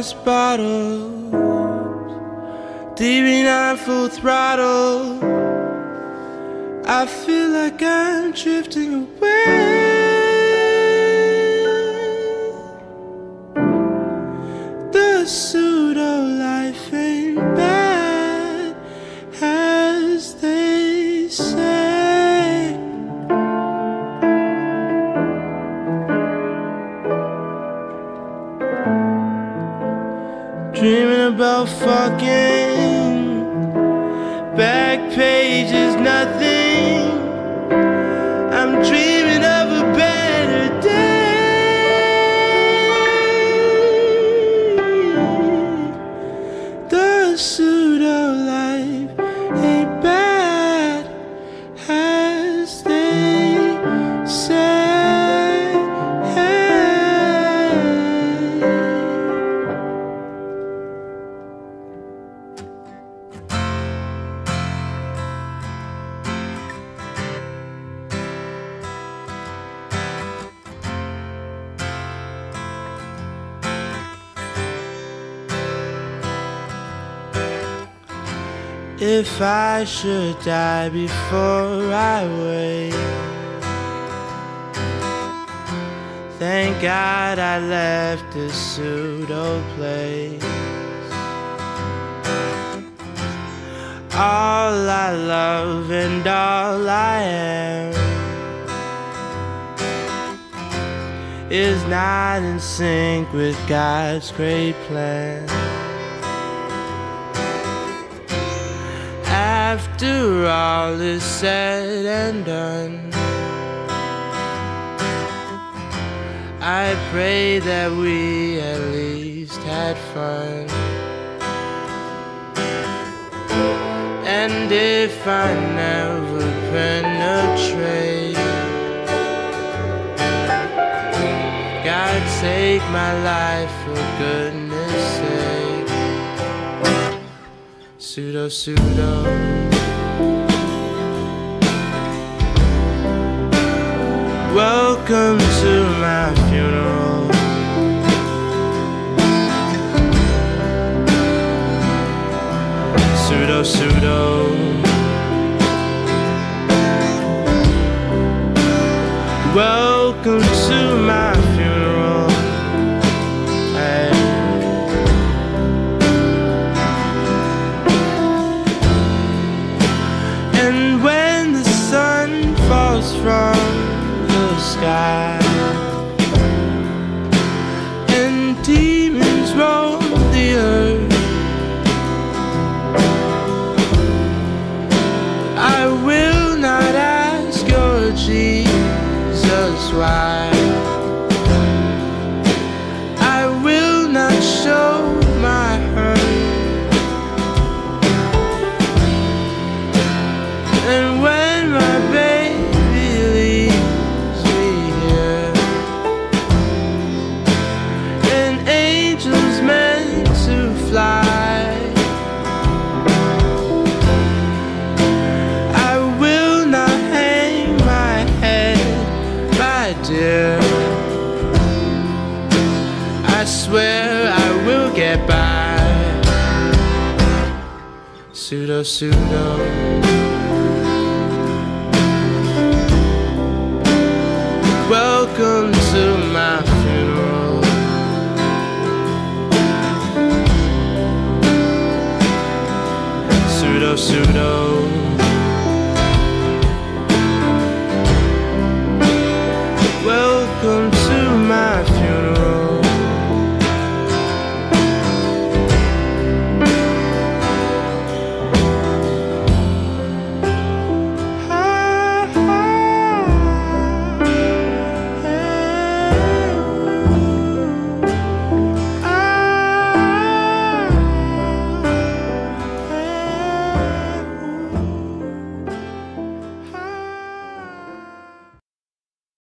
lost bottles, DB9 full throttle. I feel like I'm drifting away. The Dreaming about fucking back page is nothing. If I should die before I wake, thank God I left this pseudo place. All I love and all I am is not in sync with God's great plan. After all is said and done, I pray that we at least had fun. And if I never penetrate, God save my life for goodness sake. Pseudo, pseudo. Welcome to my funeral. Pseudo, pseudo. Welcome to my funeral. Hey. And when the sun falls from the sky and demons roam the earth, I will not ask your Jesus why. I will not show my hurt. And when Pseudo, pseudo. Welcome to my funeral. Pseudo, pseudo.